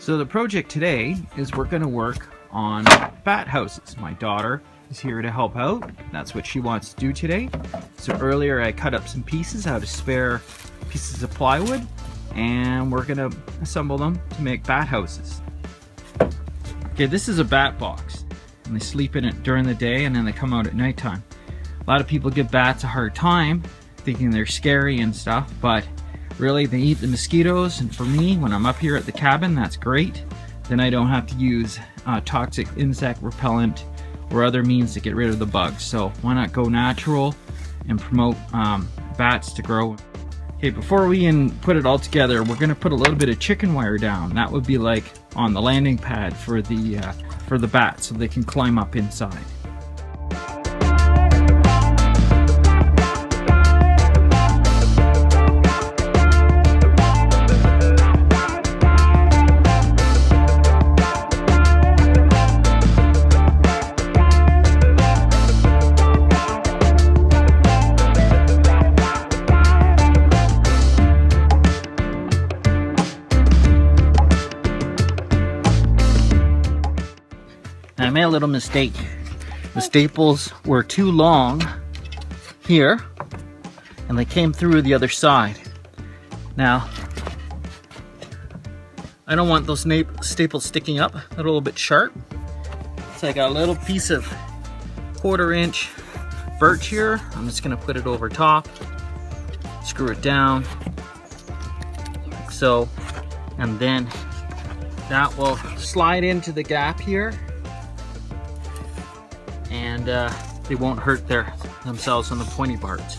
So the project today is we're going to work on bat houses. My daughter is here to help out. That's what she wants to do today. So earlier I cut up some pieces out of spare pieces of plywood and we're going to assemble them to make bat houses. Okay, this is a bat box and they sleep in it during the day and then they come out at nighttime. A lot of people give bats a hard time thinking they're scary and stuff, but Really, they eat the mosquitoes, and for me, when I'm up here at the cabin, that's great. Then I don't have to use uh, toxic insect repellent or other means to get rid of the bugs. So why not go natural and promote um, bats to grow. Okay, before we even put it all together, we're gonna put a little bit of chicken wire down. That would be like on the landing pad for the uh, for the bats, so they can climb up inside. I made a little mistake. The staples were too long here and they came through the other side. Now, I don't want those staples sticking up. They're a little bit sharp. So I got a little piece of quarter inch birch here. I'm just gonna put it over top, screw it down, like so, and then that will slide into the gap here and uh, they won't hurt their themselves on the pointy parts.